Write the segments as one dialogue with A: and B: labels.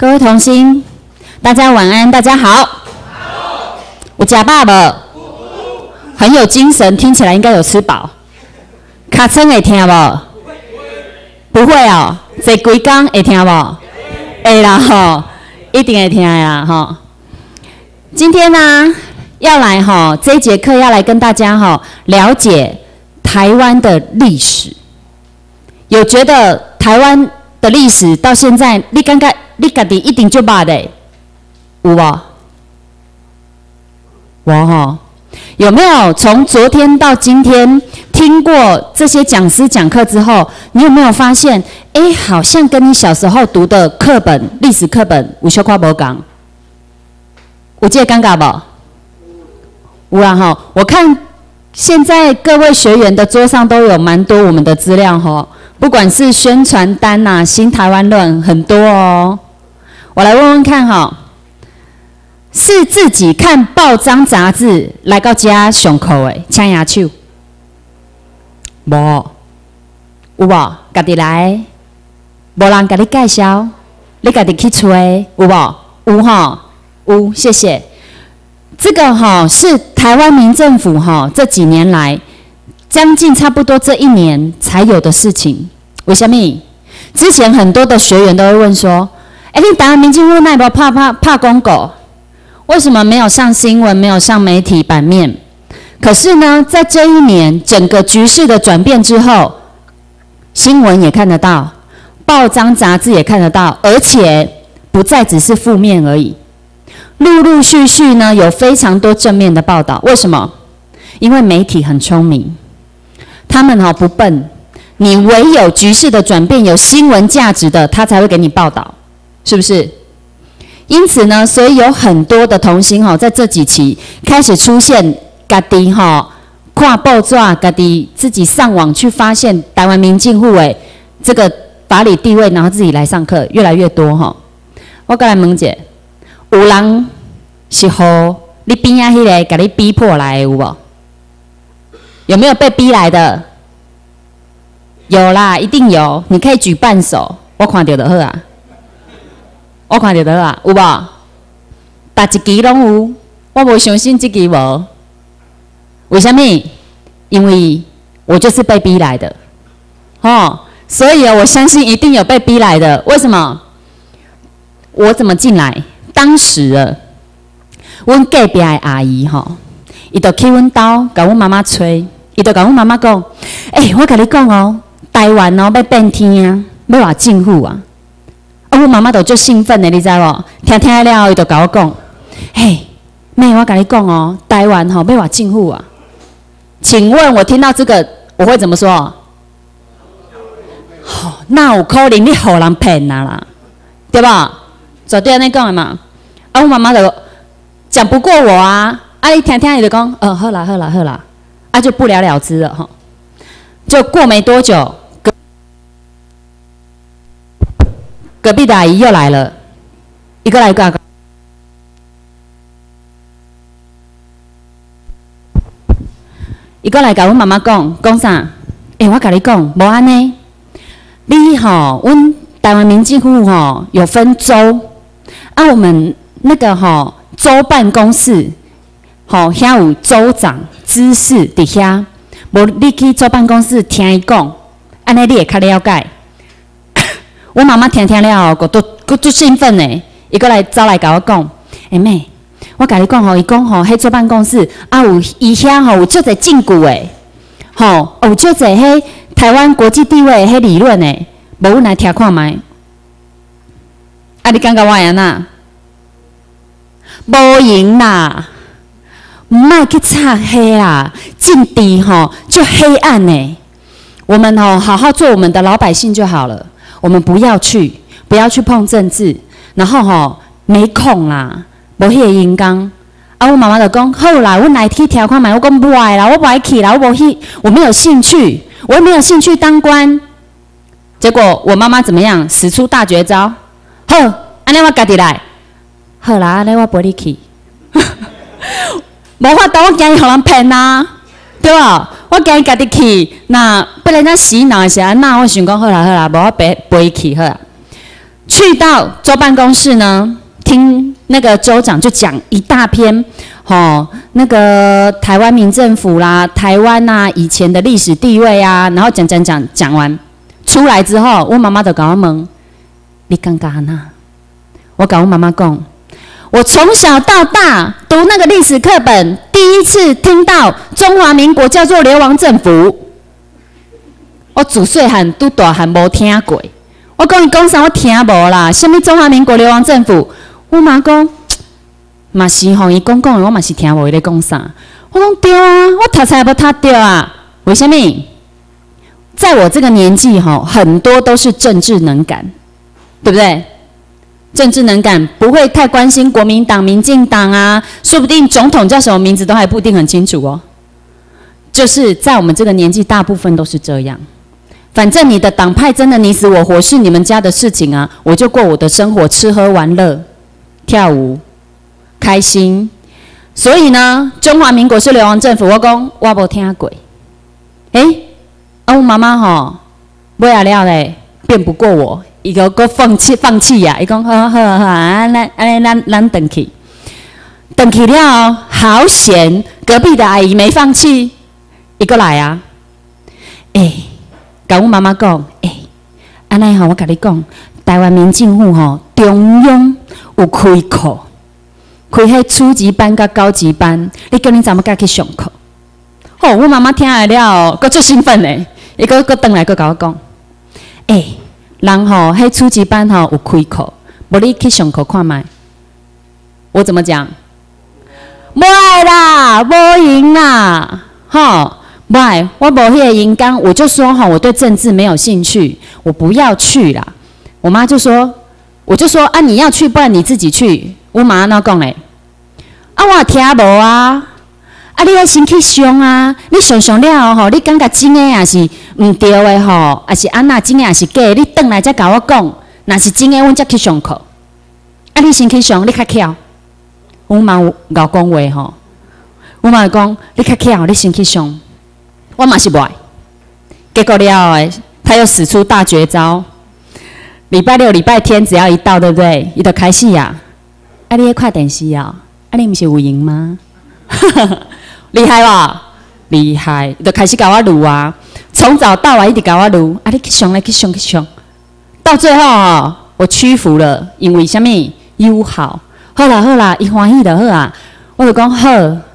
A: 各位同心，大家晚安，大家好。我假爸爸很有精神，听起来应该有吃饱。卡称会听不？不会哦，这几工会听不？会啦吼，一定会听呀吼。今天呢，要来哈这一节课要来跟大家哈了解台湾的历史。有觉得台湾的历史到现在，你刚刚你家己一定就捌的，有无？我哈有没有从昨天到今天听过这些讲师讲课之后，你有没有发现，哎，好像跟你小时候读的课本、历史课本有小夸无讲？我记得尴尬不？有啊哈，我看现在各位学员的桌上都有蛮多我们的资料哈，不管是宣传单呐、新台湾论很多哦。我来问问看哈。是自己看报章杂志来到家上课的，请牙手。无，有无？家己来，无人甲你介绍，你家己去吹，有无？有哈，有，谢谢。这个哈是台湾民政府哈这几年来将近差不多这一年才有的事情。为什么？之前很多的学员都会问说：“哎，你台湾民政府那无怕怕怕公狗？”为什么没有上新闻，没有上媒体版面？可是呢，在这一年整个局势的转变之后，新闻也看得到，报章杂志也看得到，而且不再只是负面而已。陆陆续续呢，有非常多正面的报道。为什么？因为媒体很聪明，他们哈不笨，你唯有局势的转变有新闻价值的，他才会给你报道，是不是？因此呢，所以有很多的童星哈，在这几期开始出现，家己哈跨报纸，家己自己上网去发现台湾民进护卫这个法理地位，然后自己来上课，越来越多哈。我过来问姐，有人是和你边啊迄个，给你逼迫来的有无？有没有被逼来的？有啦，一定有。你可以举半手，我看到就好啊。我看到的啊，有无？逐一期拢有，我无相信这期无。为什物？因为我就是被逼来的，哦，所以啊，我相信一定有被逼来的。为什么？我怎么进来？当时啊，阮隔壁的阿姨吼，伊就去阮兜，甲阮妈妈催，伊就甲阮妈妈讲：，诶，我甲你讲哦，台湾哦要变天啊，要话政府啊。啊我妈妈都足兴奋的，你知无？听听了后，伊就甲我讲：“嘿，妹，我甲你讲哦，台湾吼要话政府啊。”请问，我听到这个，我会怎么说？好，那有可能你好人骗啊啦，对吧？昨天安尼讲的嘛。啊，我妈妈就讲不过我啊。啊，伊听听伊就讲：“呃，好啦，好啦，好啦。”啊，就不了了之了哈。就过没多久。隔壁的阿姨又来了，一个来个，一个来甲阮妈妈讲讲啥？诶，我甲你讲，无安尼，你吼，阮台湾民政府吼有分州，啊，我们那个吼州办公室，吼遐有州长、知事伫遐，无你去州办公室听伊讲，安尼你会较了解。我妈妈听听了，个都个足兴奋呢。伊过来走来甲我讲：“诶妹，我甲你讲吼，伊讲吼，迄坐办公室啊有伊遐吼有足侪禁锢诶，吼有足侪迄台湾国际地位迄理论诶，无阮来听看觅。啊，你感觉我安那？无用啦，毋爱去擦黑啦，禁地吼就黑暗呢。我们吼好好做我们的老百姓就好了。”我们不要去，不要去碰政治，然后吼没空啦，无迄个银刚。啊，我妈妈就讲好啦，我来去条款买，我讲不爱啦，我不爱去啦，我无去，我没有兴趣，我也没有兴趣当官。结果我妈妈怎么样？使出大绝招，好，安尼我家己来，好啦，安尼我陪你去。无法当，我惊伊互人骗呐，对吧？我惊伊家己去，那被人家洗脑是安那？我想讲好啦好啦，无我陪陪伊去好啦。去到州办公室呢，听那个州长就讲一大篇，哦，那个台湾民政府啦，台湾呐以前的历史地位啊，然后讲讲讲讲完，出来之后，我妈妈就搞我问，你尴尬呐？我跟我妈妈讲，我从小到大读那个历史课本，第一次听到中华民国叫做流亡政府。我自细汉拄大汉无听过。我讲伊讲啥，我听无啦。什么中华民国流亡政府？我妈讲，嘛是吼，伊讲讲，我嘛是听无伊咧讲啥。我讲对啊，我读册不读对啊。为什么？在我这个年纪吼，很多都是政治能感，对不对？政治能感不会太关心国民党、民进党啊，说不定总统叫什么名字都还不一定很清楚哦。就是在我们这个年纪，大部分都是这样。反正你的党派真的你死我活是你们家的事情啊，我就过我的生活，吃喝玩乐，跳舞，开心。所以呢，中华民国是流亡政府，我讲我无听过。哎，啊，我妈妈吼，不要了嘞，辩不过我。伊个佫放弃放弃呀！伊讲好好好，安尼安尼咱咱等去，等去了好险，隔壁的阿姨没放弃，伊个来啊！哎，甲我妈妈讲，哎，安尼吼，我甲你讲，台湾民政府吼，中央有开课，开迄初级班甲高级班，你叫你怎么甲去上课？吼，我妈妈听来了，个足兴奋嘞！伊个个转来佫甲我讲，哎。然后，迄初级班吼有开课，无你去上课看卖。我怎么讲？无爱啦，无赢啦，吼，无爱，我无迄个银刚，我就说吼，我对政治没有兴趣，我不要去啦。我妈就说，我就说啊，你要去，不然你自己去。我妈那讲嘞，啊，我听无啊。啊！你要先去想啊！你想想了后吼，你感觉真诶也是毋对的吼，也是安那真诶也是假？你转来再甲我讲，若是真诶，阮则去上课。啊！你先去上，你较巧。我妈有讲话吼，我妈讲你较巧，你先去上。我嘛是不爱。结果了诶，他又使出大绝招。礼拜六、礼拜天只要一到，对不对？伊就开始呀。啊！你看电视啊？啊！你毋是有赢吗？厉害吧？厉害！就开始教我录啊，从早到晚一直教我录。啊，你去上来，去上，去上。到最后哦，我屈服了，因为什么？友好。好啦，好啦，伊欢喜的好啊。我就讲好，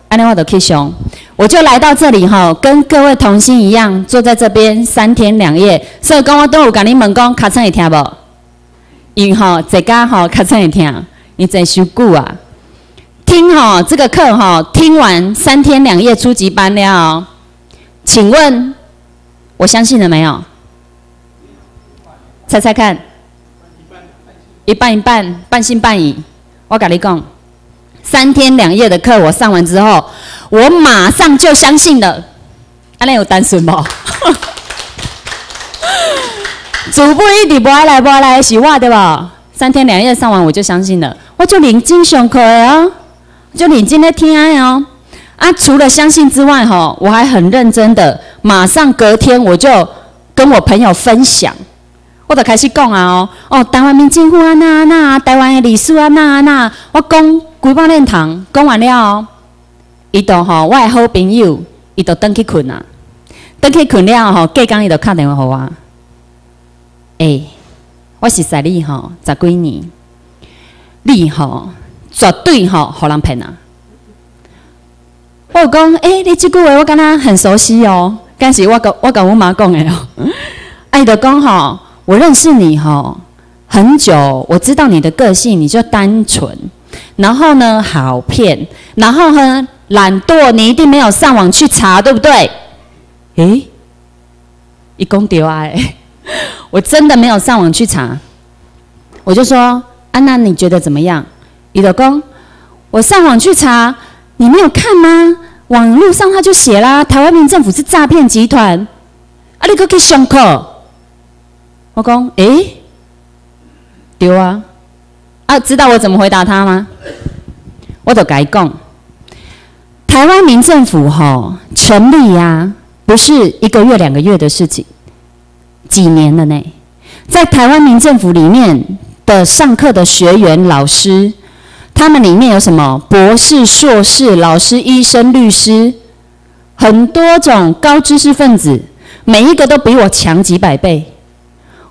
A: 安尼我就去上。我就来到这里哈，跟各位同心一样，坐在这边三天两夜。所以讲我都有跟你问讲，卡称会听无？因吼，这家吼卡称会听，你真修久啊。听哈，这个课哈，听完三天两夜初级班了，请问我相信了没有？猜猜看，一半一半，半信半疑。我跟你讲，三天两夜的课我上完之后，我马上就相信了。阿亮有单纯不？主播一直不爱来不爱来是我对吧？三天两夜上完我就相信了，我就领进上课啊。就你今天听哦，啊，除了相信之外，哈，我还很认真的，马上隔天我就跟我朋友分享，我就开始讲啊，哦，哦，台湾民政府啊，那那，台湾的历史啊，那那，我讲几百年堂，讲完了，伊就吼，我的好朋友，伊就登去困啊，登去困了吼，隔天伊就打电话给我，诶，我是识你吼，十几年，你吼。绝对吼，互人骗啊！我讲，诶，你即句话我感觉很熟悉哦，敢是我跟我跟我妈讲的哦。爱的讲吼，我认识你吼很久，我知道你的个性，你就单纯，然后呢好骗，然后呢懒惰，你一定没有上网去查，对不对？诶，一公丢爱，我真的没有上网去查，我就说，安娜，你觉得怎么样？李德公，我上网去查，你没有看吗？网络上他就写啦，台湾民政府是诈骗集团。啊，你可去上课。我讲，诶，丢啊！啊，知道我怎么回答他吗？我就改讲，台湾民政府吼成立呀，不是一个月两个月的事情，几年了呢？在台湾民政府里面。的上课的学员老师，他们里面有什么博士、硕士、老师、医生、律师，很多种高知识分子，每一个都比我强几百倍。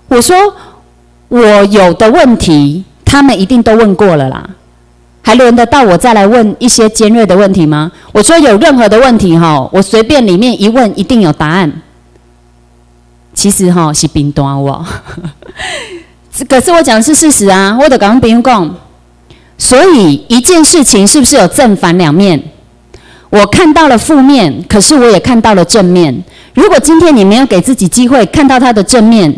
A: 我说我有的问题，他们一定都问过了啦，还轮得到我再来问一些尖锐的问题吗？我说有任何的问题哈，我随便里面一问，一定有答案。其实哈是冰端我，可是我讲的是事实啊，我的刚刚不用讲。所以一件事情是不是有正反两面？我看到了负面，可是我也看到了正面。如果今天你没有给自己机会看到它的正面，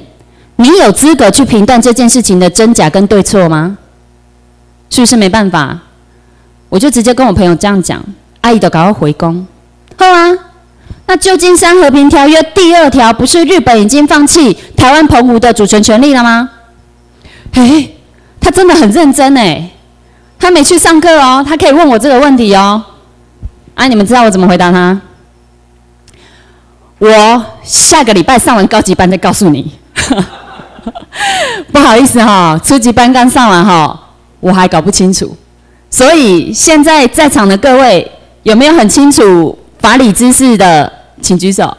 A: 你有资格去评断这件事情的真假跟对错吗？是不是没办法？我就直接跟我朋友这样讲，阿姨都赶快回宫，好啊。那旧金山和平条约第二条不是日本已经放弃台湾澎湖的主权权利了吗？嘿，他真的很认真哎，他没去上课哦，他可以问我这个问题哦。啊，你们知道我怎么回答他？我下个礼拜上完高级班再告诉你。不好意思哈，初级班刚上完哈，我还搞不清楚。所以现在在场的各位有没有很清楚？法理知识的，请举手。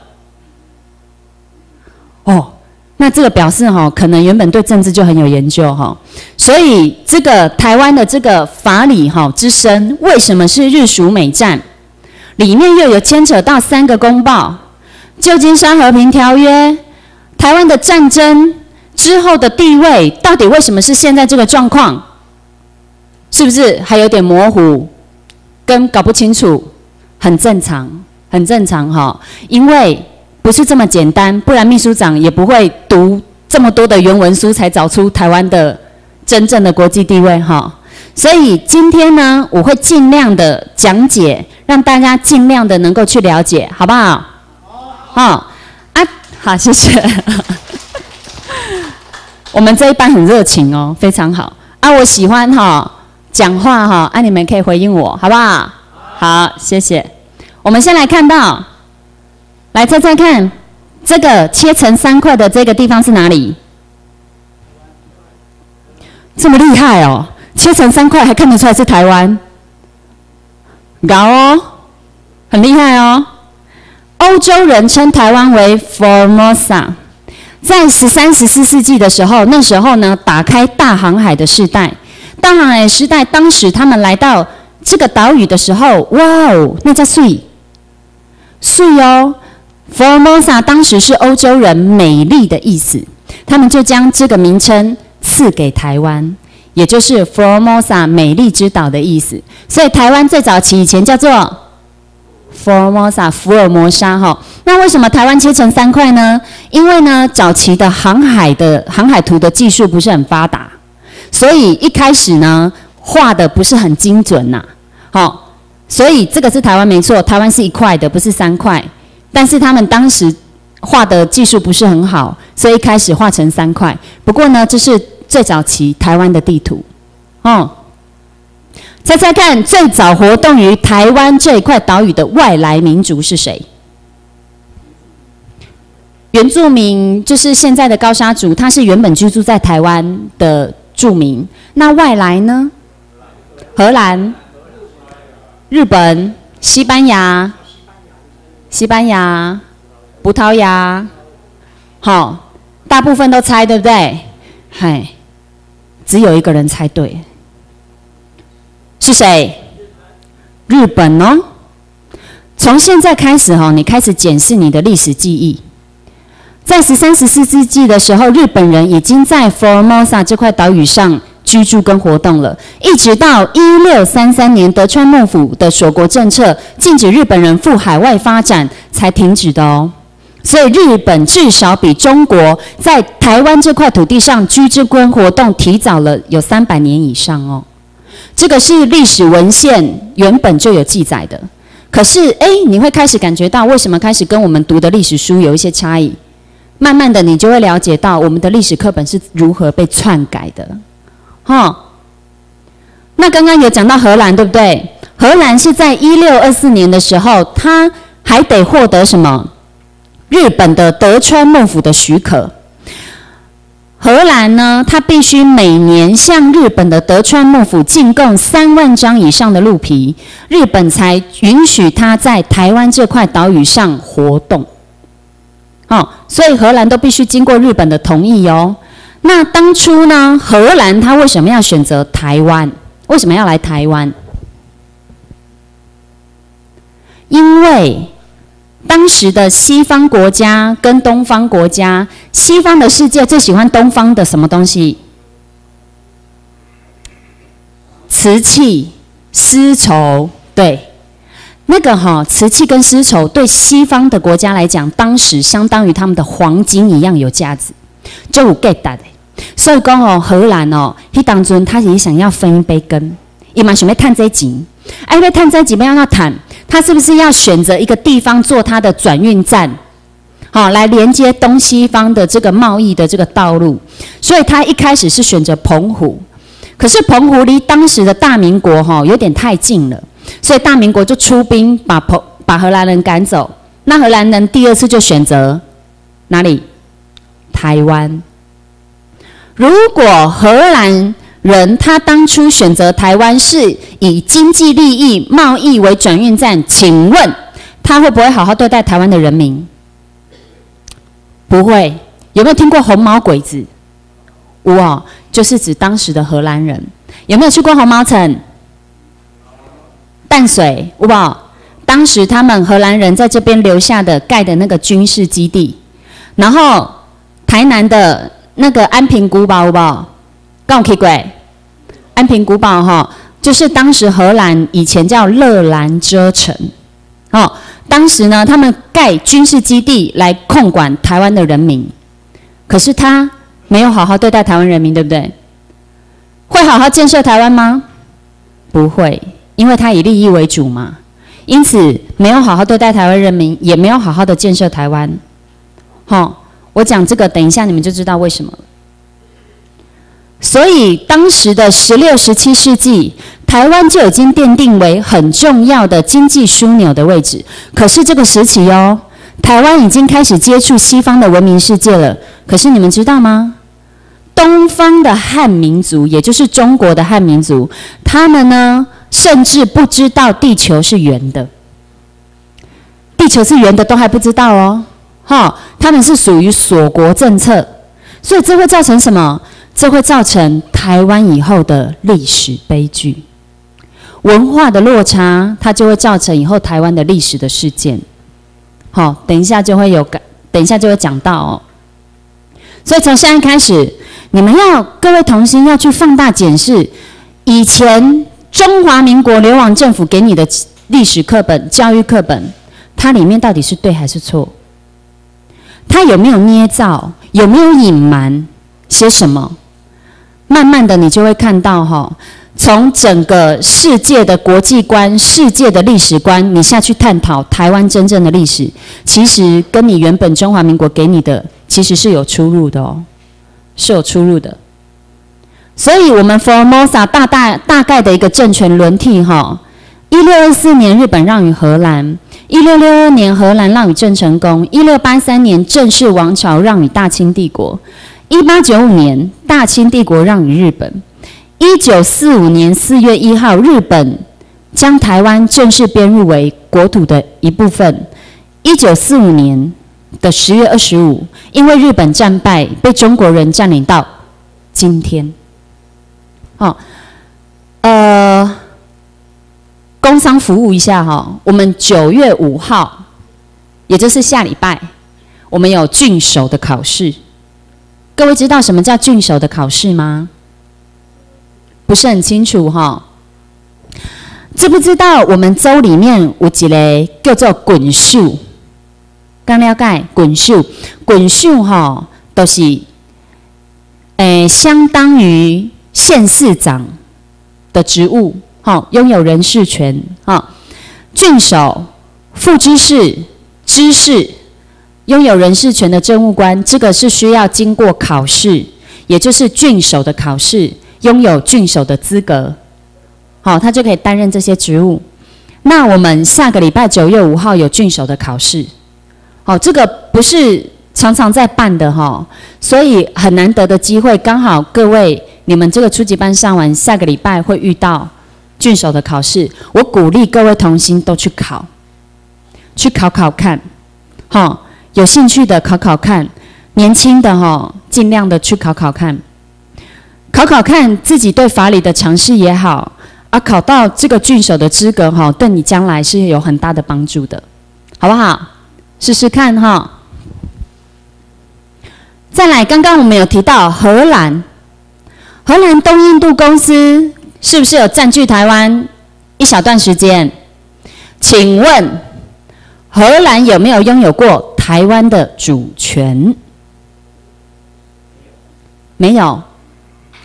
A: 哦，那这个表示哈，可能原本对政治就很有研究哈。所以这个台湾的这个法理哈之深，为什么是日属美战？里面又有牵扯到三个公报、旧金山和平条约、台湾的战争之后的地位，到底为什么是现在这个状况？是不是还有点模糊，跟搞不清楚？很正常，很正常哈，因为不是这么简单，不然秘书长也不会读这么多的原文书，才找出台湾的真正的国际地位哈。所以今天呢，我会尽量的讲解，让大家尽量的能够去了解，好不好？好，啊，好，谢谢。我们这一班很热情哦，非常好。啊，我喜欢哈讲话哈，啊，你们可以回应我，好不好？好，谢谢。我们先来看到，来猜猜看，这个切成三块的这个地方是哪里？这么厉害哦！切成三块还看得出来是台湾，高哦，很厉害哦。欧洲人称台湾为 Formosa，在十三、十四世纪的时候，那时候呢，打开大航海的时代，大航海时代，当时他们来到。这个岛屿的时候，哇哦，那叫睡睡哦。Formosa 当时是欧洲人美丽的意思，他们就将这个名称赐给台湾，也就是 Formosa 美丽之岛的意思。所以台湾最早期以前叫做 Formosa 福尔摩沙哈。那为什么台湾切成三块呢？因为呢，早期的航海的航海图的技术不是很发达，所以一开始呢画的不是很精准呐。好，所以这个是台湾没错，台湾是一块的，不是三块。但是他们当时画的技术不是很好，所以开始画成三块。不过呢，这是最早期台湾的地图。哦，猜猜看，最早活动于台湾这一块岛屿的外来民族是谁？原住民就是现在的高沙族，他是原本居住在台湾的住民。那外来呢？荷兰。日本、西班牙、西班牙、葡萄牙，好，大部分都猜对不对？嗨，只有一个人猜对，是谁？日本哦。从现在开始哈，你开始检视你的历史记忆。在十三、十四世纪的时候，日本人已经在 Formosa 这块岛屿上。居住跟活动了，一直到一六三三年德川幕府的锁国政策禁止日本人赴海外发展才停止的哦。所以日本至少比中国在台湾这块土地上居住跟活动提早了有三百年以上哦。这个是历史文献原本就有记载的。可是哎，你会开始感觉到为什么开始跟我们读的历史书有一些差异？慢慢的，你就会了解到我们的历史课本是如何被篡改的。哈，那刚刚有讲到荷兰，对不对？荷兰是在一六二四年的时候，他还得获得什么？日本的德川幕府的许可。荷兰呢，它必须每年向日本的德川幕府进贡三万张以上的鹿皮，日本才允许它在台湾这块岛屿上活动。哦，所以荷兰都必须经过日本的同意哦。那当初呢，荷兰它为什么要选择台湾？为什么要来台湾？因为当时的西方国家跟东方国家，西方的世界最喜欢东方的什么东西？瓷器、丝绸，对，那个哈，瓷器跟丝绸对西方的国家来讲，当时相当于他们的黄金一样有价值，就有 get 的。所以讲哦，荷兰哦，他当中他也想要分一杯羹，伊嘛想要探这钱，哎，因为探这钱要要谈。他是不是要选择一个地方做他的转运站，好来连接东西方的这个贸易的这个道路？所以他一开始是选择澎湖，可是澎湖离当时的大民国哈有点太近了，所以大民国就出兵把澎把荷兰人赶走。那荷兰人第二次就选择哪里？台湾。如果荷兰。人他当初选择台湾是以经济利益、贸易为转运站，请问他会不会好好对待台湾的人民？不会。有没有听过红毛鬼子？哇，就是指当时的荷兰人。有没有去过红毛城？淡水，有无？当时他们荷兰人在这边留下的盖的那个军事基地，然后台南的那个安平古堡，有无？刚去过。安平古堡哈，就是当时荷兰以前叫勒兰遮城，哦，当时呢，他们盖军事基地来控管台湾的人民，可是他没有好好对待台湾人民，对不对？会好好建设台湾吗？不会，因为他以利益为主嘛，因此没有好好对待台湾人民，也没有好好的建设台湾。好，我讲这个，等一下你们就知道为什么了。所以，当时的十六、十七世纪，台湾就已经奠定为很重要的经济枢纽的位置。可是这个时期哦，台湾已经开始接触西方的文明世界了。可是你们知道吗？东方的汉民族，也就是中国的汉民族，他们呢，甚至不知道地球是圆的。地球是圆的都还不知道哦，哈，他们是属于锁国政策，所以这会造成什么？这会造成台湾以后的历史悲剧，文化的落差，它就会造成以后台湾的历史的事件。好，等一下就会有感，等一下就会讲到哦。所以从现在开始，你们要各位同心要去放大检视以前中华民国流亡政府给你的历史课本、教育课本，它里面到底是对还是错？他有没有捏造？有没有隐瞒些什么？慢慢的，你就会看到哈，从整个世界的国际观、世界的历史观，你下去探讨台湾真正的历史，其实跟你原本中华民国给你的其实是有出入的哦，是有出入的。所以，我们 Formosa 大大大概的一个政权轮替哈，一六二四年日本让与荷兰，一六六二年荷兰让与郑成功，一六八三年郑氏王朝让与大清帝国。一八九五年，大清帝国让与日本。一九四五年四月一号，日本将台湾正式编入为国土的一部分。一九四五年的十月二十五，因为日本战败，被中国人占领到今天。好，呃，工商服务一下哈，我们九月五号，也就是下礼拜，我们有郡守的考试。各位知道什么叫郡守的考试吗？不是很清楚哈。知不知道我们州里面有一个叫做滚秀？刚了解滚秀，滚秀哈都是诶相当于县市长的职务，哈，拥有人事权，哈。郡守、副知事、知事。拥有人事权的政务官，这个是需要经过考试，也就是郡守的考试，拥有郡守的资格，好，他就可以担任这些职务。那我们下个礼拜九月五号有郡守的考试，好，这个不是常常在办的哈，所以很难得的机会，刚好各位你们这个初级班上完，下个礼拜会遇到郡守的考试，我鼓励各位同心都去考，去考考看，哈，有兴趣的考考看，年轻的哈，尽量的去考考看，考考看自己对法理的尝试也好。啊，考到这个郡守的资格哈，对你将来是有很大的帮助的，好不好？试试看哈。再来，刚刚我们有提到荷兰，荷兰东印度公司是不是有占据台湾一小段时间？请问荷兰有没有拥有过台湾的主权？没有。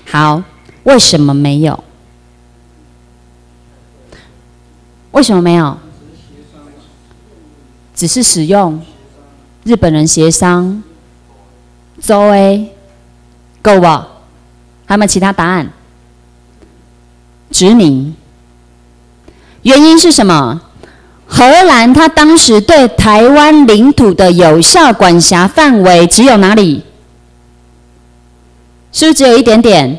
A: 好，为什么没有？为什么没有？只是使用日本人协商，周 A 够不？还有没有其他答案？殖民原因是什么？荷兰他当时对台湾领土的有效管辖范围只有哪里？是不是只有一点点？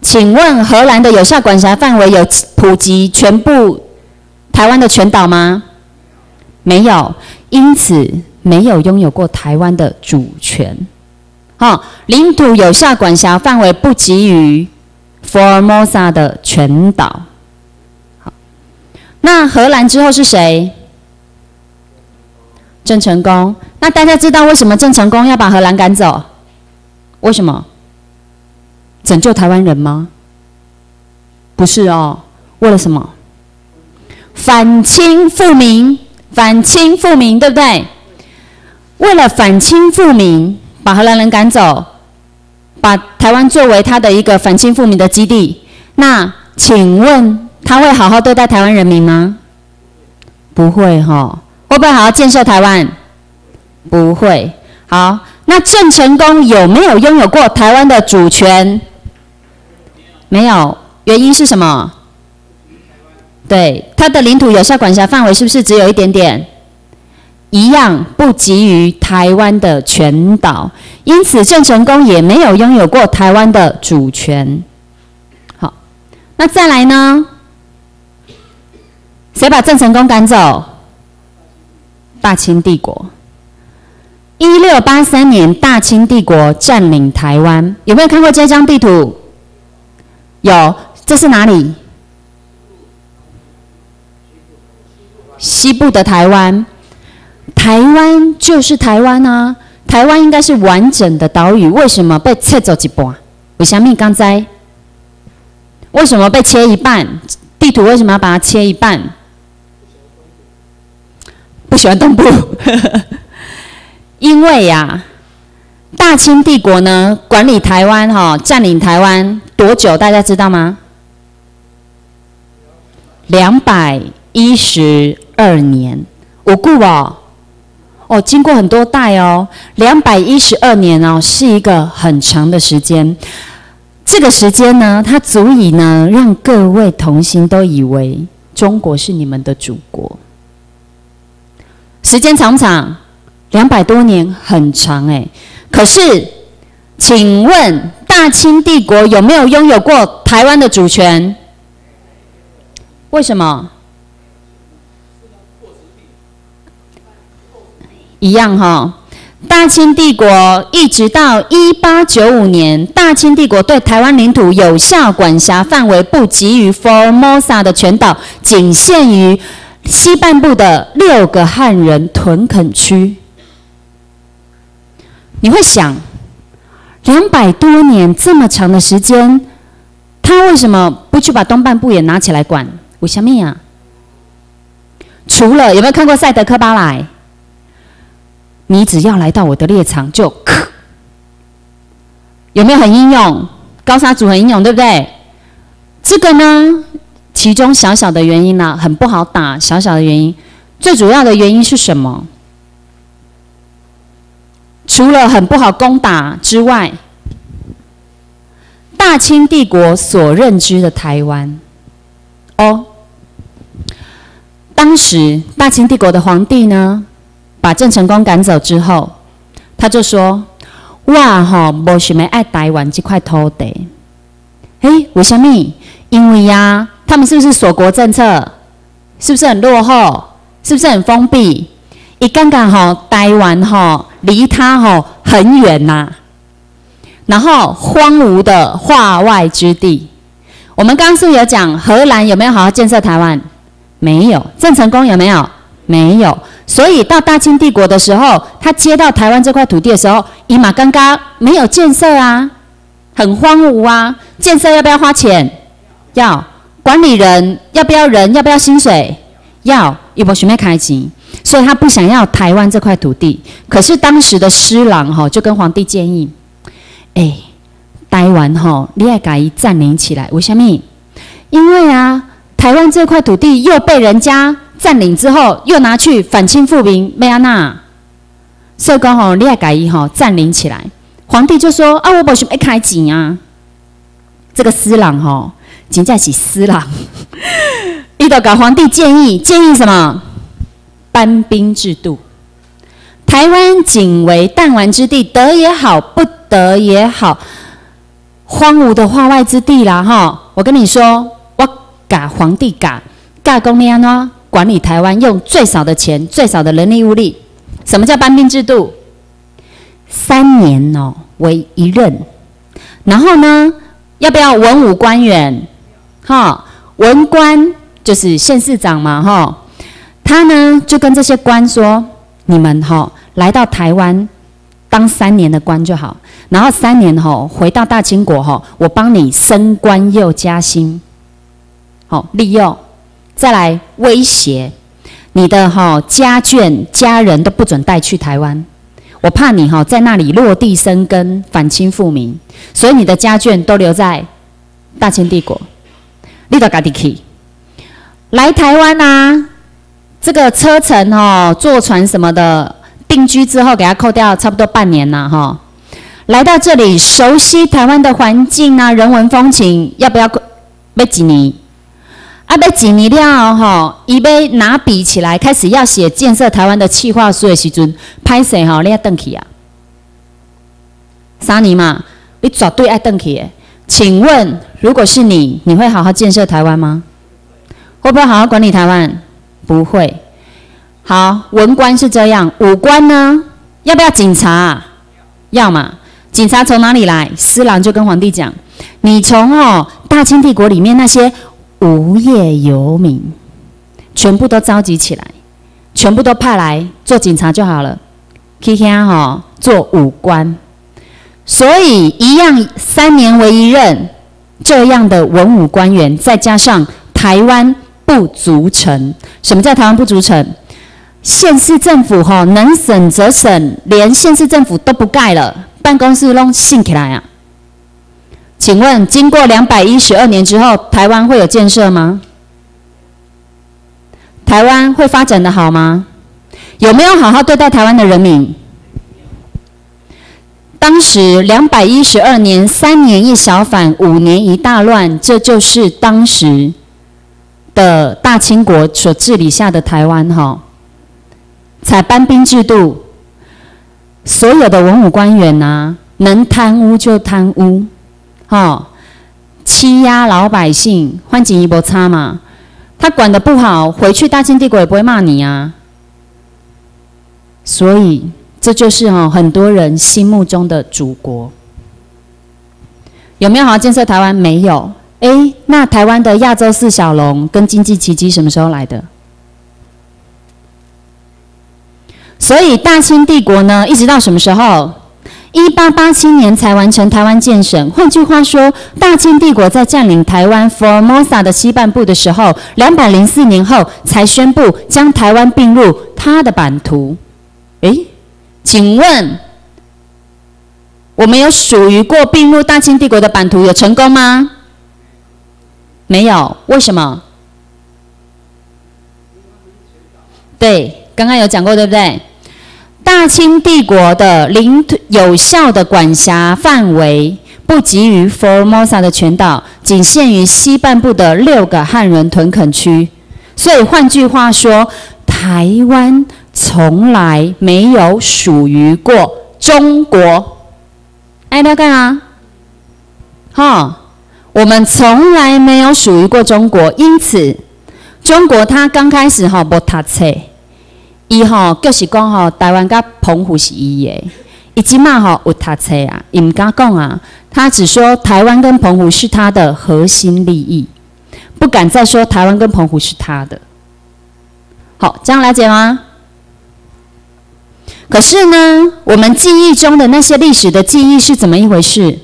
A: 请问荷兰的有效管辖范围有普及全部台湾的全岛吗？没有，因此没有拥有过台湾的主权。好，领土有效管辖范围不及于 Formosa 的全岛。好，那荷兰之后是谁？郑成功。那大家知道为什么郑成功要把荷兰赶走？为什么？拯救台湾人吗？不是哦，为了什么？反清复明，反清复明，对不对？为了反清复明，把荷兰人赶走，把台湾作为他的一个反清复明的基地。那请问他会好好对待台湾人民吗？不会哈。会不会好好建设台湾？不会。好，那郑成功有没有拥有过台湾的主权？没有，原因是什么？对，他的领土有效管辖范围是不是只有一点点？一样不及于台湾的全岛，因此郑成功也没有拥有过台湾的主权。好，那再来呢？谁把郑成功赶走？大清帝国。一六八三年，大清帝国占领台湾，有没有看过这张地图？有，这是哪里？西部的台湾，台湾就是台湾啊！台湾应该是完整的岛屿，为什么被切走一半？为什么刚才？为什么被切一半？地图为什么要把它切一半？不喜欢东部，因为呀。大清帝国呢，管理台湾哈，占领台湾多久？大家知道吗？两百一十二年，我顾哦，哦，经过很多代哦，两百一十二年哦，是一个很长的时间。这个时间呢，它足以呢，让各位同心都以为中国是你们的祖国。时间长不长？两百多年，很长哎。可是，请问大清帝国有没有拥有过台湾的主权？为什么？一样哈，大清帝国一直到一八九五年，大清帝国对台湾领土有效管辖范围不及于 Formosa 的全岛，仅限于西半部的六个汉人屯垦区。你会想，两百多年这么长的时间，他为什么不去把东半部也拿起来管？为什么呀？除了有没有看过《赛德克巴莱》？你只要来到我的猎场就，有没有很英勇？高沙族很英勇，对不对？这个呢，其中小小的原因呢，很不好打。小小的原因，最主要的原因是什么？除了很不好攻打之外，大清帝国所认知的台湾，哦，当时大清帝国的皇帝呢，把郑成功赶走之后，他就说：“哇吼，无想要爱台湾这块土地。诶，为什么？因为呀，他们是不是锁国政策？是不是很落后？是不是很封闭？一刚刚吼，台湾吼离他吼很远呐，然后荒芜的化外之地。我们刚刚是不是有讲荷兰有没有好好建设台湾？没有。郑成功有没有？没有。所以到大清帝国的时候，他接到台湾这块土地的时候，伊马刚刚没有建设啊，很荒芜啊。建设要不要花钱？要。管理人要不要人？要不要薪水？要。一波准备开机，所以他不想要台湾这块土地。可是当时的施琅哈就跟皇帝建议：，哎，台湾哈你也改占领起来。为什么？因为啊，台湾这块土地又被人家。占领之后，又拿去反清复明，没安那，所以讲吼，你也改伊吼占领起来。皇帝就说：啊，我不是没开钱啊。这个司郎吼，真正是司郎，伊就搞皇帝建议，建议什么？班兵制度。台湾仅为弹丸之地，得也好，不得也好，荒芜的化外之地啦！哈，我跟你说，我改皇帝改，改公你安怎？管理台湾用最少的钱、最少的人力物力。什么叫班兵制度？三年哦为一任，然后呢，要不要文武官员？哈，文官就是县市长嘛，哈，他呢就跟这些官说：你们哈来到台湾当三年的官就好，然后三年后回到大清国哈，我帮你升官又加薪，好利用。再来威胁你的哈家眷家人都不准带去台湾，我怕你哈在那里落地生根反清复明，所以你的家眷都留在大清帝国。你到嘎地去来台湾呐，这个车程哦，坐船什么的，定居之后给他扣掉差不多半年呐哈。来到这里熟悉台湾的环境啊，人文风情，要不要要几年？啊，要几年了吼，伊要拿笔起来，开始要写建设台湾的计划书的时阵，拍谁吼？你要登去啊？三年嘛，你绝对爱登去。请问，如果是你，你会好好建设台湾吗？会不会好好管理台湾？不会。好，文官是这样，武官呢？要不要警察？要嘛。警察从哪里来？施琅就跟皇帝讲：你从哦大清帝国里面那些。无业游民，全部都召集起来，全部都派来做警察就好了。K K 哈做武官，所以一样三年为一任这样的文武官员，再加上台湾不足城。什么叫台湾不足城？县市政府哈能省则省，连县市政府都不盖了，办公室弄信起来啊。请问，经过两百一十二年之后，台湾会有建设吗？台湾会发展的好吗？有没有好好对待台湾的人民？当时两百一十二年，三年一小反，五年一大乱，这就是当时的大清国所治理下的台湾。哈，采班兵制度，所有的文武官员呐，能贪污就贪污。哦，欺压老百姓，换景一波差嘛？他管的不好，回去大清帝国也不会骂你啊。所以这就是哦，很多人心目中的祖国。有没有好好建设台湾？没有。哎，那台湾的亚洲四小龙跟经济奇迹什么时候来的？所以大清帝国呢，一直到什么时候？一八八七年才完成台湾建省。换句话说，大清帝国在占领台湾 Formosa 的西半部的时候，两百零四年后才宣布将台湾并入他的版图。诶，请问我们有属于过并入大清帝国的版图有成功吗？没有，为什么？对，刚刚有讲过，对不对？大清帝国的领土有效的管辖范围不及于 Formosa 的全岛，仅限于西半部的六个汉人屯垦区。所以换句话说，台湾从来没有属于过中国，哎，了解吗？哈，我们从来没有属于过中国，因此中国它刚开始哈不读册，伊吼就是讲吼台湾甲澎湖是伊的，伊即嘛吼有读册啊，伊唔敢讲啊，他只说台湾跟澎湖是他的核心利益，不敢再说台湾跟澎湖是他的。好，这样了解吗？可是呢，我们记忆中的那些历史的记忆是怎么一回事？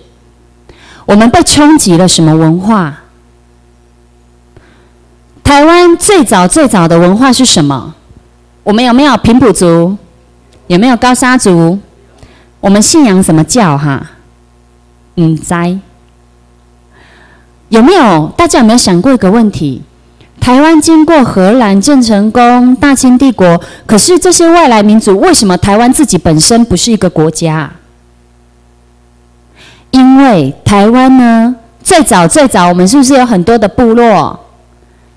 A: 我们被冲击了什么文化？台湾最早最早的文化是什么？我们有没有平埔族？有没有高沙族？我们信仰什么教？哈，嗯，在有没有？大家有没有想过一个问题？台湾经过荷兰、郑成功、大清帝国，可是这些外来民族为什么台湾自己本身不是一个国家？因为台湾呢，最早最早，我们是不是有很多的部落？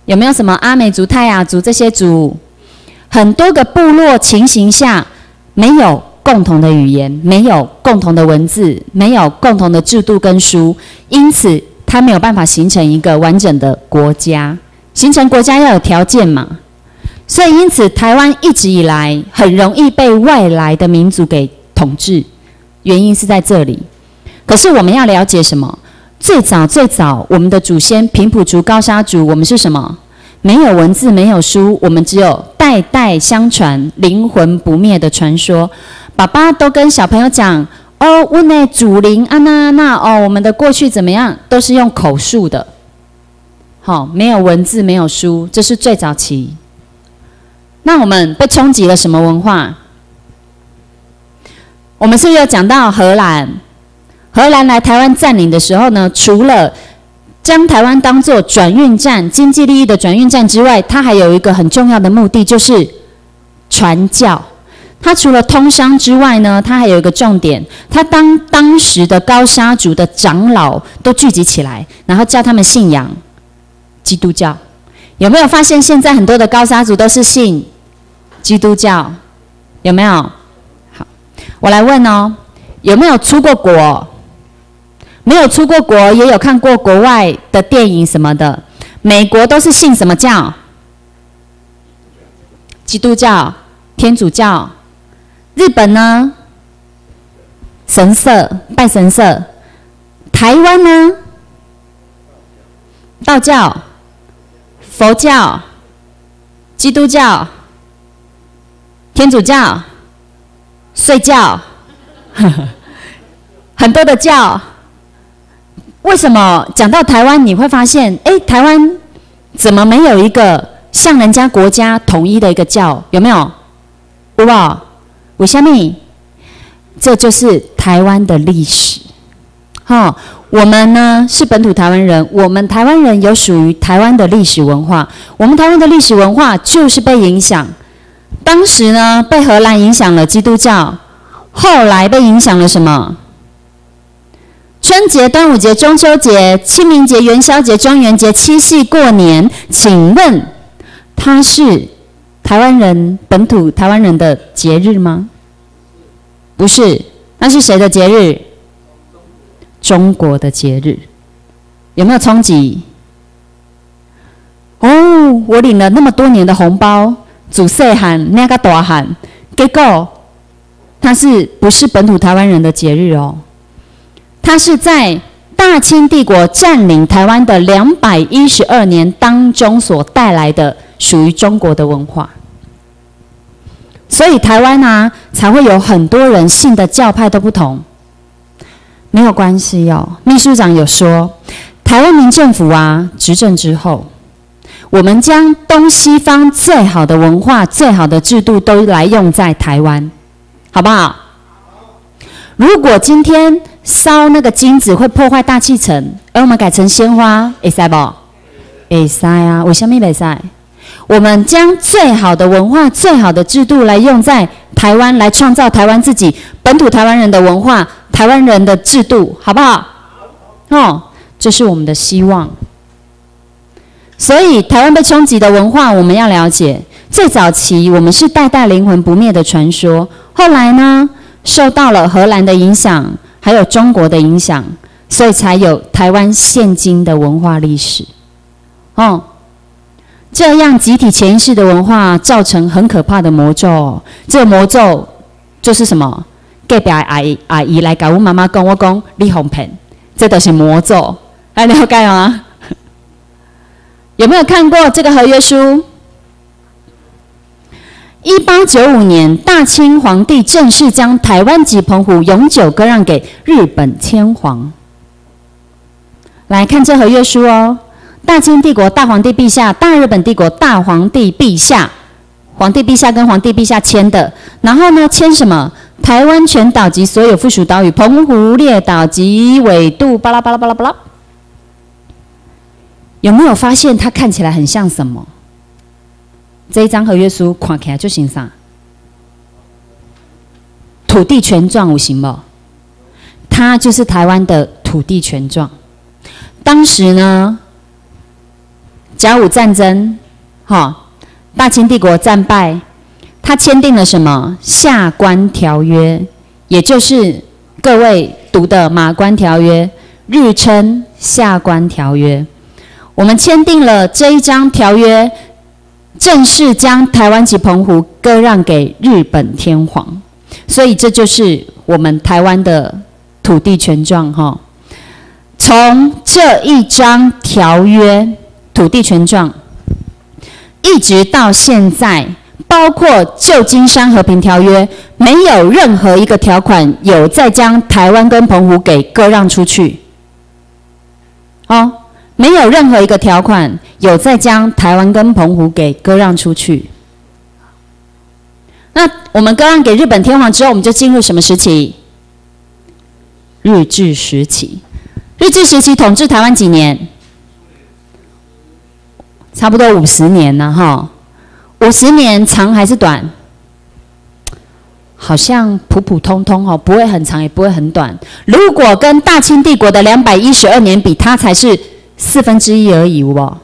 A: 有没有什么阿美族、泰雅族这些族？很多个部落情形下，没有共同的语言，没有共同的文字，没有共同的制度跟书，因此它没有办法形成一个完整的国家。形成国家要有条件嘛，所以因此台湾一直以来很容易被外来的民族给统治，原因是在这里。可是我们要了解什么？最早最早，我们的祖先平埔族、高沙族，我们是什么？没有文字，没有书，我们只有代代相传、灵魂不灭的传说。爸爸都跟小朋友讲：“哦，问那祖灵啊，那那哦，我们的过去怎么样？都是用口述的。”好，没有文字，没有书，这是最早期。那我们被冲击了什么文化？我们是不是有讲到荷兰？荷兰来台湾占领的时候呢，除了将台湾当做转运站、经济利益的转运站之外，它还有一个很重要的目的，就是传教。它除了通商之外呢，它还有一个重点，它当当时的高沙族的长老都聚集起来，然后叫他们信仰。基督教有没有发现？现在很多的高沙族都是信基督教，有没有？好，我来问哦，有没有出过国？没有出过国，也有看过国外的电影什么的。美国都是信什么教？基督教、天主教。日本呢？神社拜神社。台湾呢？道教。佛教、基督教、天主教、睡觉，很多的教。为什么讲到台湾，你会发现，哎，台湾怎么没有一个像人家国家统一的一个教？有没有？有吧？为什么？这就是台湾的历史，哈。我们呢是本土台湾人，我们台湾人有属于台湾的历史文化。我们台湾的历史文化就是被影响，当时呢被荷兰影响了基督教，后来被影响了什么？春节、端午节、中秋节、清明节、元宵节、中元节、七夕过年，请问它是台湾人本土台湾人的节日吗？不是，那是谁的节日？中国的节日有没有冲击？哦，我领了那么多年的红包，祖岁喊那个大喊，结果它是不是本土台湾人的节日哦？它是在大清帝国占领台湾的两百一十二年当中所带来的属于中国的文化，所以台湾啊才会有很多人信的教派都不同。没有关系哦，秘书长有说，台湾民政府啊执政之后，我们将东西方最好的文化、最好的制度都来用在台湾，好不好？如果今天烧那个金子会破坏大气层，而我们改成鲜花，会塞不？会塞啊！为什么会塞？我们将最好的文化、最好的制度来用在台湾，来创造台湾自己本土台湾人的文化。台湾人的制度好不好？哦，这是我们的希望。所以，台湾被冲击的文化，我们要了解。最早期，我们是代代灵魂不灭的传说。后来呢，受到了荷兰的影响，还有中国的影响，所以才有台湾现今的文化历史。哦，这样集体潜意识的文化造成很可怕的魔咒。这个魔咒就是什么？隔壁阿姨阿姨来跟我妈妈跟我讲李红盆，这都是魔咒。来了解吗？有没有看过这个合约书？一八九五年，大清皇帝正式将台湾及澎湖永久割让给日本天皇。来看这合约书哦，大清帝国大皇帝陛下、大日本帝国大皇帝陛下，皇帝陛下跟皇帝陛下签的。然后呢，签什么？台湾全岛及所有附属岛屿、澎湖列岛及纬度，巴拉巴拉巴拉巴拉。有没有发现它看起来很像什么？这一张合约书看起来就像啥？土地权状，有行不？它就是台湾的土地权状。当时呢，甲午战争，哈，大清帝国战败，他签订了什么《下关条约》，也就是各位读的《马关条约》，日称《下关条约》。我们签订了这一张条约。正式将台湾及澎湖割让给日本天皇，所以这就是我们台湾的土地权状哈。从这一张条约土地权状，一直到现在，包括旧金山和平条约，没有任何一个条款有再将台湾跟澎湖给割让出去。哦。没有任何一个条款有再将台湾跟澎湖给割让出去。那我们割让给日本天皇之后，我们就进入什么时期？日治时期。日治时期统治台湾几年？差不多五十年了哈。五十年长还是短？好像普普通通哦，不会很长，也不会很短。如果跟大清帝国的两百一十二年比，它才是。四分之一而已，哦，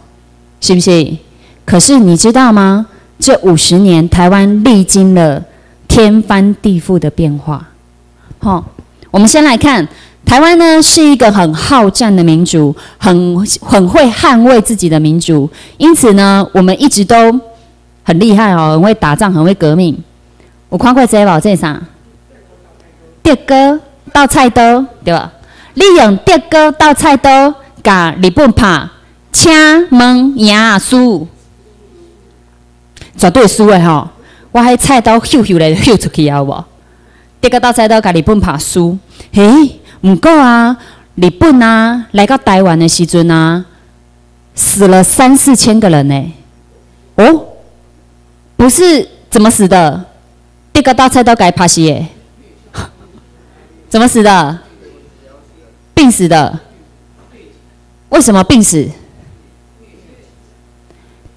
A: 是不是？可是你知道吗？这五十年，台湾历经了天翻地覆的变化。好，我们先来看，台湾呢是一个很好战的民族，很很会捍卫自己的民族，因此呢，我们一直都很厉害哦，很会打仗，很会革命。我看过这宝这啥？德哥倒菜刀，对吧？利用德哥倒菜刀。甲日本拍，请问赢输，绝对输的吼！我迄菜刀咻咻咧咻出去啊，有无？这个刀菜刀甲日本拍输，嘿，毋过啊，日本啊来到台湾的时阵啊，死了三四千个人呢。哦，不是怎么死的？这个刀菜刀改拍死耶？怎么死的？病死的。为什么病死？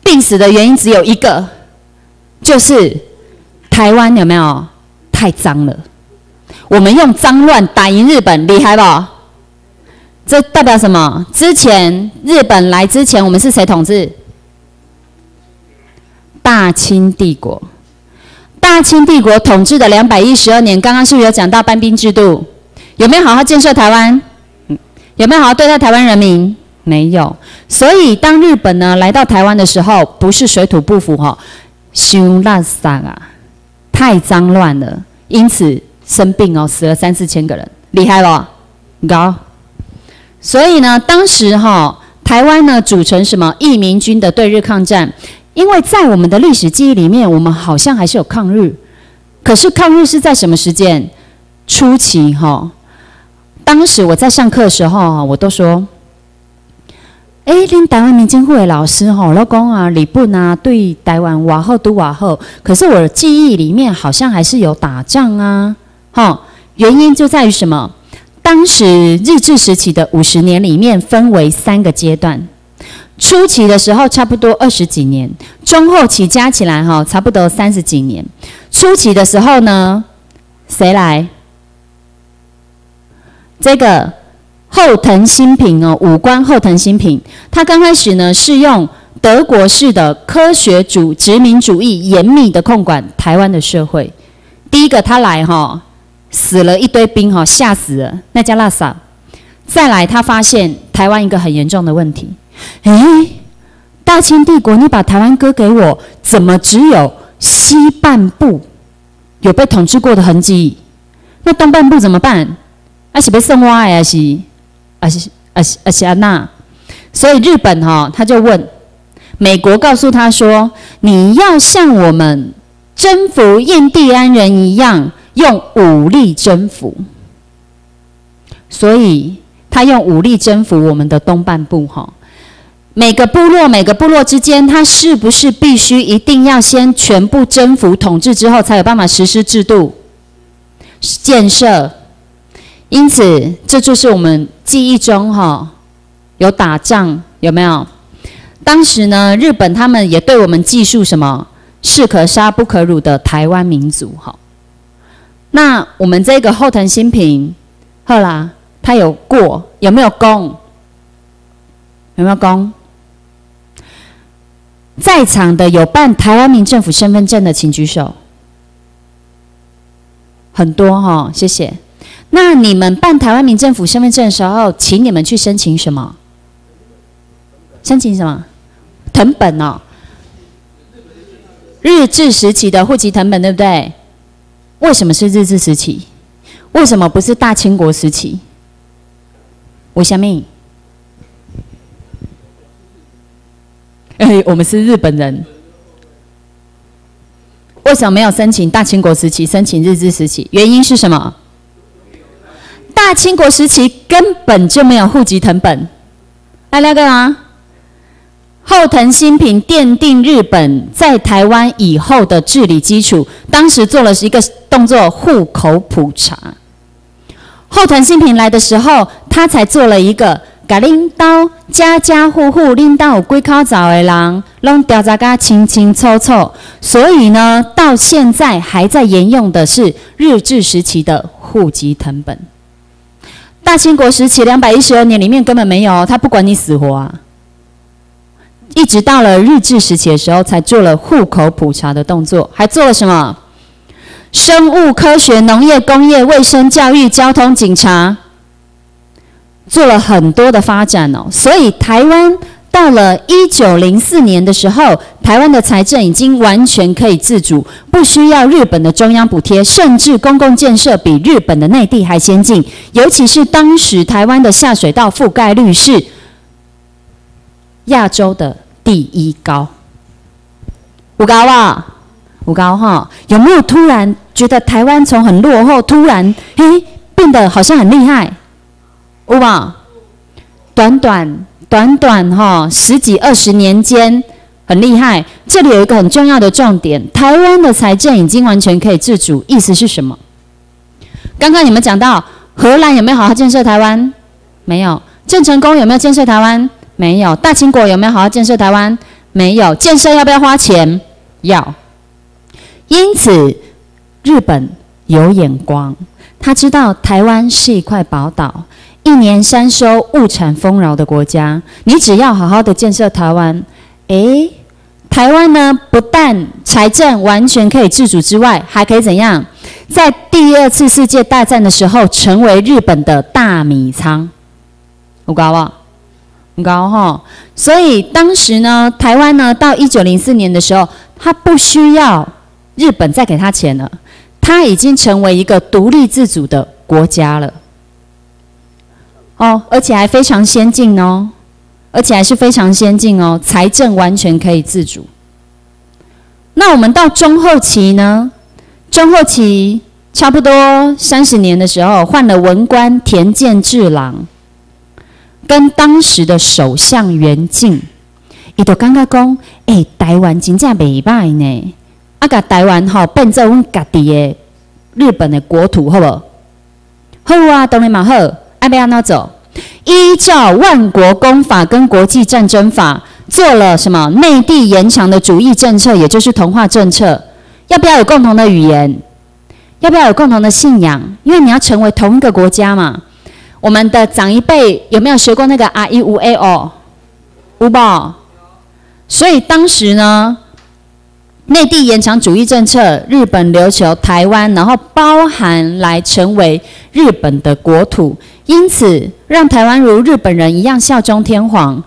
A: 病死的原因只有一个，就是台湾有没有太脏了？我们用脏乱打赢日本，厉害不？这代表什么？之前日本来之前，我们是谁统治？大清帝国。大清帝国统治的两百一十二年，刚刚是不是有讲到班兵制度？有没有好好建设台湾？有没有好好对待台湾人民？没有，所以当日本呢来到台湾的时候，不是水土不服哈，凶烂散啊，太脏乱了，因此生病哦，死了三四千个人，厉害不？高。所以呢，当时哈台湾呢组成什么义民军的对日抗战，因为在我们的历史记忆里面，我们好像还是有抗日，可是抗日是在什么时间？初期哈，当时我在上课的时候，我都说。哎，恁台湾民间会的老师吼，老讲啊，日本啊对台湾瓦后都瓦后，可是我的记忆里面好像还是有打仗啊，哈，原因就在于什么？当时日治时期的五十年里面分为三个阶段，初期的时候差不多二十几年，中后期加起来哈差不多三十几年。初期的时候呢，谁来？这个。后藤新平哦，五官后藤新平，他刚开始呢是用德国式的科学主殖民主义严密的控管台湾的社会。第一个他来哈，死了一堆兵哈，吓死了，那叫拉萨。再来，他发现台湾一个很严重的问题，诶，大清帝国，你把台湾割给我，怎么只有西半部有被统治过的痕迹？那东半部怎么办？还是被送挖还是还是还是还是安娜？所以日本哈，他就问美国，告诉他说：“你要像我们征服印第安人一样，用武力征服。”所以。他用武力征服我们的东半部，哈，每个部落每个部落之间，他是不是必须一定要先全部征服统治之后，才有办法实施制度建设？因此，这就是我们记忆中哈有打仗有没有？当时呢，日本他们也对我们记述什么“士可杀不可辱”的台湾民族，哈。那我们这个后藤新平，后啦。他有过，有没有功？有没有功？在场的有办台湾民政府身份证的，请举手。很多哈，谢谢。那你们办台湾民政府身份证的时候，请你们去申请什么？申请什么？藤本哦，日治时期的户籍藤本，对不对？为什么是日治时期？为什么不是大清国时期？为什么？哎，我们是日本人，为什么没有申请大清国时期，申请日治时期？原因是什么？大清国时期根本就没有户籍成本。来了个啊！后藤新平奠定日本在台湾以后的治理基础，当时做了一个动作——户口普查。后藤新平来的时候，他才做了一个，甲领导家家户户领导有几口早的人，拢调查个清清楚楚。所以呢，到现在还在沿用的是日治时期的户籍成本。大清国时期两百一十二年里面根本没有，他不管你死活啊。一直到了日治时期的时候，才做了户口普查的动作，还做了什么？生物科学、农业、工业、卫生、教育、交通、警察，做了很多的发展哦。所以台湾到了一九零四年的时候，台湾的财政已经完全可以自主，不需要日本的中央补贴，甚至公共建设比日本的内地还先进。尤其是当时台湾的下水道覆盖率是亚洲的第一高，不高啊？不高哈？有没有突然觉得台湾从很落后，突然嘿变得好像很厉害？有吧？短短短短哈十几二十年间很厉害。这里有一个很重要的重点：台湾的财政已经完全可以自主。意思是什么？刚刚你们讲到荷兰有没有好好建设台湾？没有。郑成功有没有建设台湾？没有。大清国有没有好好建设台湾？没有。建设要不要花钱？要。因此，日本有眼光，他知道台湾是一块宝岛，一年三收、物产丰饶的国家。你只要好好的建设台湾，诶，台湾呢不但财政完全可以自主之外，还可以怎样？在第二次世界大战的时候，成为日本的大米仓。很高啊，很高哈。所以当时呢，台湾呢到一九零四年的时候，它不需要。日本再给他钱了，他已经成为一个独立自主的国家了。哦，而且还非常先进哦，而且还是非常先进哦，财政完全可以自主。那我们到中后期呢？中后期差不多三十年的时候，换了文官田健治郎，跟当时的首相袁敬，伊都刚刚讲，哎，台湾真正袂歹呢。啊，甲台湾吼变做阮家己的日本的国土，好无？好啊，当然嘛好。要要安怎做？依照万国公法跟国际战争法，做了什么内地延长的主义政策，也就是同化政策。要不要有共同的语言？要不要有共同的信仰？因为你要成为同一个国家嘛。我们的长一辈有没有学过那个 R E 五 A O？五宝。所以当时呢？内地延长主义政策，日本琉球台湾，然后包含来成为日本的国土，因此让台湾如日本人一样效忠天皇，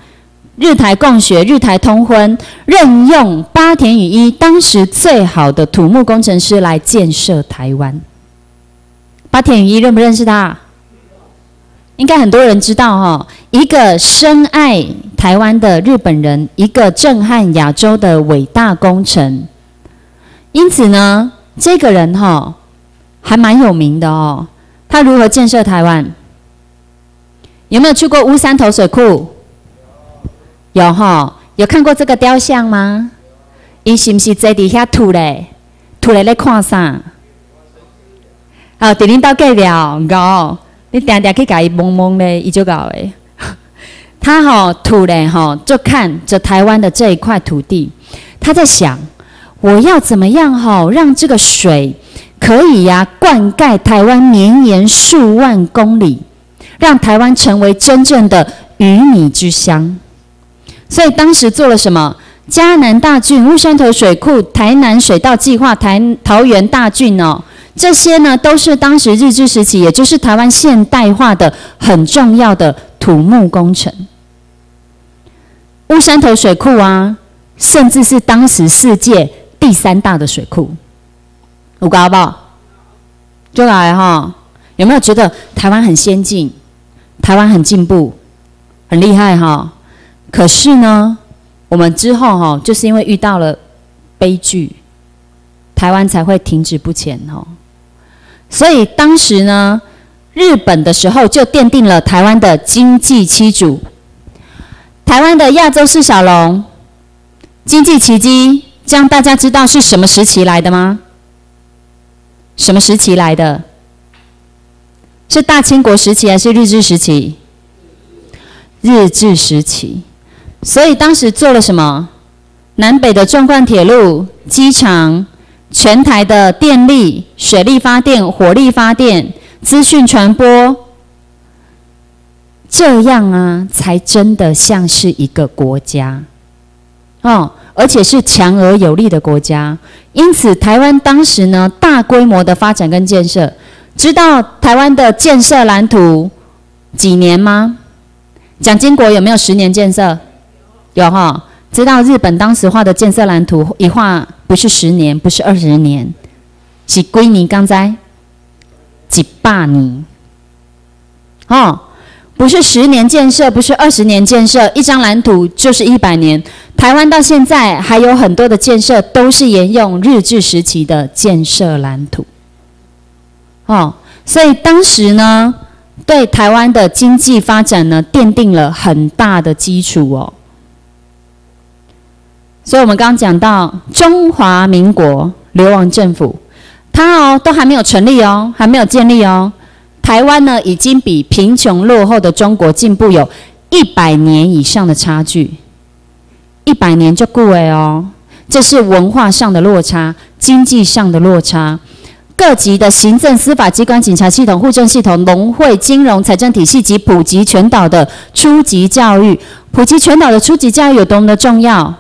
A: 日台共学，日台通婚，任用八田与一当时最好的土木工程师来建设台湾。八田与一认不认识他？应该很多人知道哈，一个深爱台湾的日本人，一个震撼亚洲的伟大工程。因此呢，这个人哈还蛮有名的哦。他如何建设台湾？有没有去过乌山头水库？有哈，有看过这个雕像吗？伊是不是在底下吐嘞？吐嘞在看啥？好，第领导隔壁哦，你定定去甲伊蒙蒙嘞，伊就搞诶。他哈吐嘞哈，就看着台湾的这一块土地，他在想。我要怎么样好让这个水可以呀灌溉台湾绵延数万公里，让台湾成为真正的鱼米之乡？所以当时做了什么？嘉南大郡、乌山头水库、台南水稻计划、台桃园大郡哦，这些呢都是当时日治时期，也就是台湾现代化的很重要的土木工程。乌山头水库啊，甚至是当时世界。第三大的水库，有搞不好？就来哈，有没有觉得台湾很先进？台湾很进步，很厉害哈？可是呢，我们之后哈，就是因为遇到了悲剧，台湾才会停止不前哈。所以当时呢，日本的时候就奠定了台湾的经济七主，台湾的亚洲四小龙，经济奇迹。这样大家知道是什么时期来的吗？什么时期来的？是大清国时期还是日治时期？日治时期。所以当时做了什么？南北的纵贯铁路、机场、全台的电力、水力发电、火力发电、资讯传播，这样啊，才真的像是一个国家。哦。而且是强而有力的国家，因此台湾当时呢大规模的发展跟建设，知道台湾的建设蓝图几年吗？蒋经国有没有十年建设？有哈。知道日本当时画的建设蓝图一画不是十年，不是二十年，几归你刚在几百年，哦。不是十年建设，不是二十年建设，一张蓝图就是一百年。台湾到现在还有很多的建设都是沿用日治时期的建设蓝图。哦，所以当时呢，对台湾的经济发展呢，奠定了很大的基础哦。所以我们刚刚讲到中华民国流亡政府，它哦都还没有成立哦，还没有建立哦。台湾呢，已经比贫穷落后的中国进步有一百年以上的差距，一百年就够哎哦。这是文化上的落差，经济上的落差，各级的行政、司法机关、警察系统、户政系统、农会、金融、财政体系及普及全岛的初级教育，普及全岛的初级教育有多么的重要？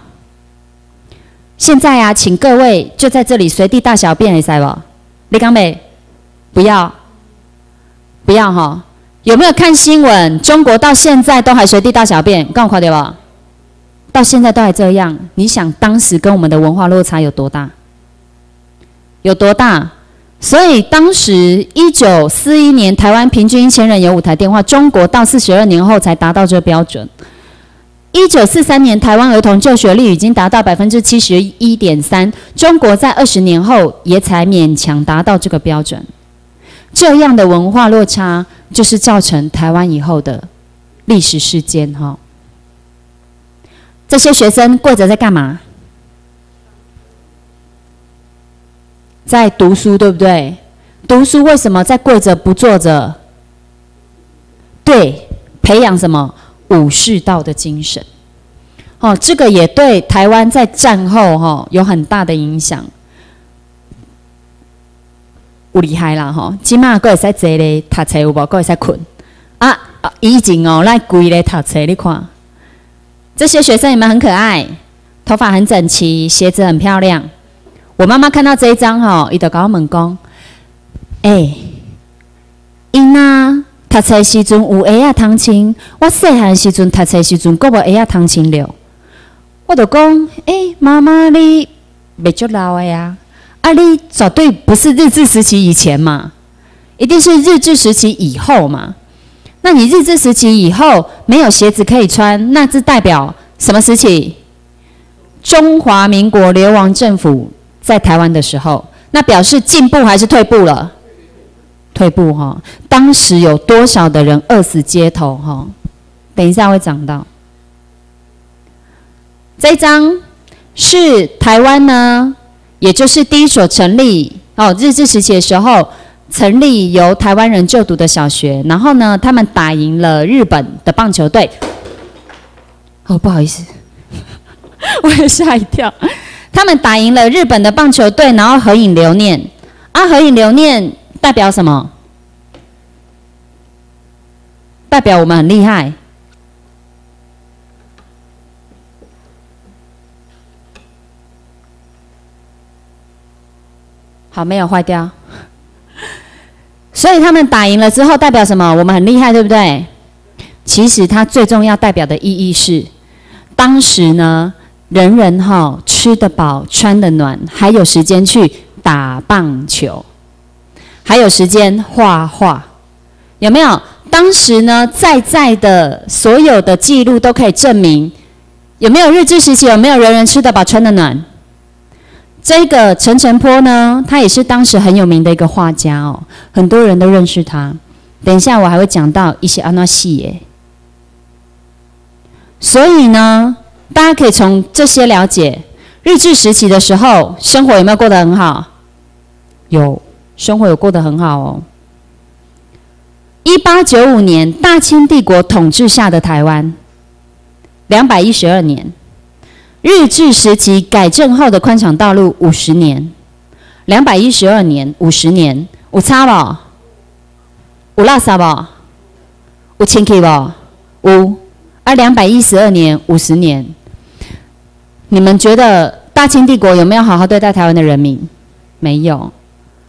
A: 现在啊，请各位就在这里随地大小便，一下不？李刚美，不要。不要哈，有没有看新闻？中国到现在都还随地大小便，告快点吧！到现在都还这样，你想当时跟我们的文化落差有多大？有多大？所以当时一九四一年，台湾平均一千人有五台电话，中国到四十二年后才达到这个标准。一九四三年，台湾儿童就学率已经达到百分之七十一点三，中国在二十年后也才勉强达到这个标准。这样的文化落差，就是造成台湾以后的历史事件。哈，这些学生跪着在干嘛？在读书，对不对？读书为什么在跪着不坐着？对，培养什么武士道的精神。哦，这个也对台湾在战后哈有很大的影响。有厉害啦吼，起码佫会使坐咧读册有无？佫会使困啊！以前哦，来跪咧读册，你看这些学生有没有很可爱？头发很整齐，鞋子很漂亮，我妈妈看到这一张哈，伊就甲我问讲：，哎，因啊，读册时阵有鞋啊通穿，我细汉时阵读册时阵，佫无鞋啊通穿了。我就讲：，哎，妈妈你未足老的呀？啊，你绝对不是日治时期以前嘛，一定是日治时期以后嘛。那你日治时期以后没有鞋子可以穿，那是代表什么时期？中华民国流亡政府在台湾的时候，那表示进步还是退步了？退步哈。当时有多少的人饿死街头哈？等一下会讲到。这一张是台湾呢，也就是第一所成立哦，日治时期的时候。成立由台湾人就读的小学，然后呢，他们打赢了日本的棒球队。哦，不好意思，我也吓一跳。他们打赢了日本的棒球队，然后合影留念。啊，合影留念代表什么？代表我们很厉害。好，没有坏掉。所以他们打赢了之后，代表什么？我们很厉害，对不对？其实它最重要代表的意义是，当时呢，人人哈吃得饱、穿得暖，还有时间去打棒球，还有时间画画，有没有？当时呢，在在的所有的记录都可以证明，有没有日治时期？有没有人人吃得饱、穿得暖？这个陈澄波呢，他也是当时很有名的一个画家哦，很多人都认识他。等一下我还会讲到一些安那戏耶。所以呢，大家可以从这些了解日治时期的时候生活有没有过得很好？有，生活有过得很好哦。一八九五年，大清帝国统治下的台湾，两百一十二年。日治时期改正后的宽敞道路五十年，两百一十二年五十年，有差不？有拉萨不？有清气不？有。啊两百一十二年五十年，你们觉得大清帝国有没有好好对待台湾的人民？没有，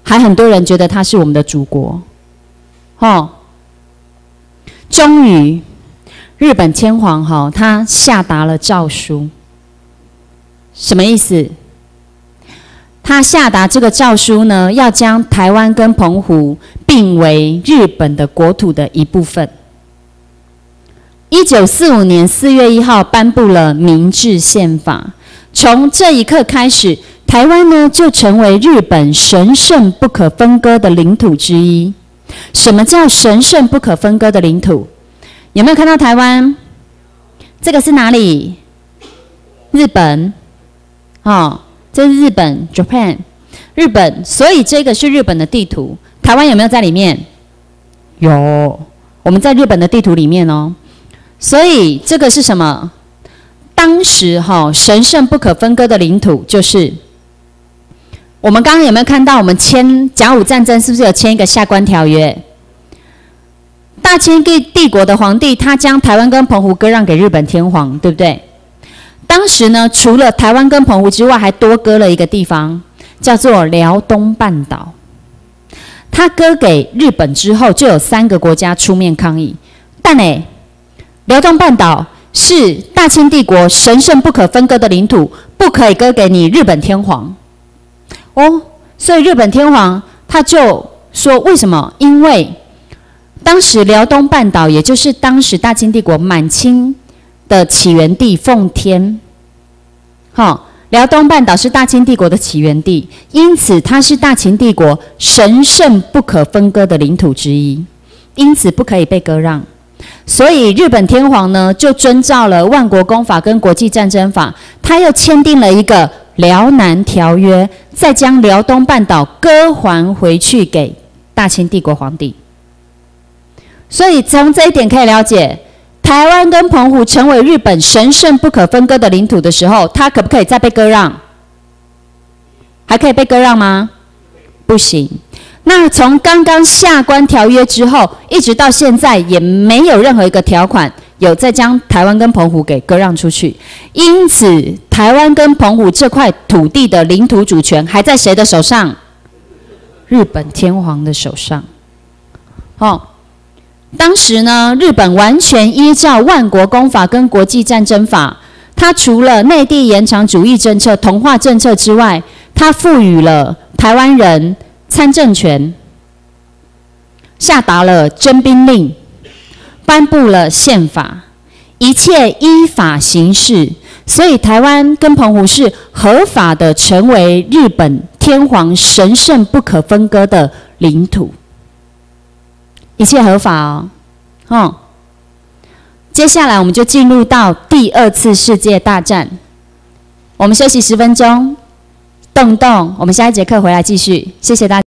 A: 还很多人觉得他是我们的祖国。哦，终于，日本天皇哈，他下达了诏书。什么意思？他下达这个诏书呢，要将台湾跟澎湖并为日本的国土的一部分。一九四五年四月一号颁布了明治宪法，从这一刻开始，台湾呢就成为日本神圣不可分割的领土之一。什么叫神圣不可分割的领土？有没有看到台湾？这个是哪里？日本。哦，这是日本，Japan，日本，所以这个是日本的地图。台湾有没有在里面？有，我们在日本的地图里面哦。所以这个是什么？当时哈神圣不可分割的领土，就是我们刚刚有没有看到？我们签甲午战争是不是有签一个下关条约？大清帝帝国的皇帝他将台湾跟澎湖割让给日本天皇，对不对？当时呢，除了台湾跟澎湖之外，还多割了一个地方，叫做辽东半岛。他割给日本之后，就有三个国家出面抗议。但呢，辽东半岛是大清帝国神圣不可分割的领土，不可以割给你日本天皇。哦，所以日本天皇他就说：为什么？因为当时辽东半岛，也就是当时大清帝国满清。的起源地奉天，好，辽东半岛是大清帝国的起源地，因此它是大清帝国神圣不可分割的领土之一，因此不可以被割让。所以日本天皇呢，就遵照了万国公法跟国际战争法，他又签订了一个辽南条约，再将辽东半岛割还回去给大清帝国皇帝。所以从这一点可以了解。台湾跟澎湖成为日本神圣不可分割的领土的时候，它可不可以再被割让？还可以被割让吗？不行。那从刚刚下关条约之后，一直到现在也没有任何一个条款有再将台湾跟澎湖给割让出去，因此台湾跟澎湖这块土地的领土主权还在谁的手上？日本天皇的手上。哦，当时呢，日本完全依照万国公法跟国际战争法，它除了内地延长主义政策、同化政策之外，它赋予了台湾人参政权。下达了征兵令，颁布了宪法，一切依法行事，所以台湾跟澎湖是合法的，成为日本天皇神圣不可分割的领土，一切合法哦。哦，接下来我们就进入到第二次世界大战，我们休息十分钟，动动，我们下一节课回来继续，谢谢大家。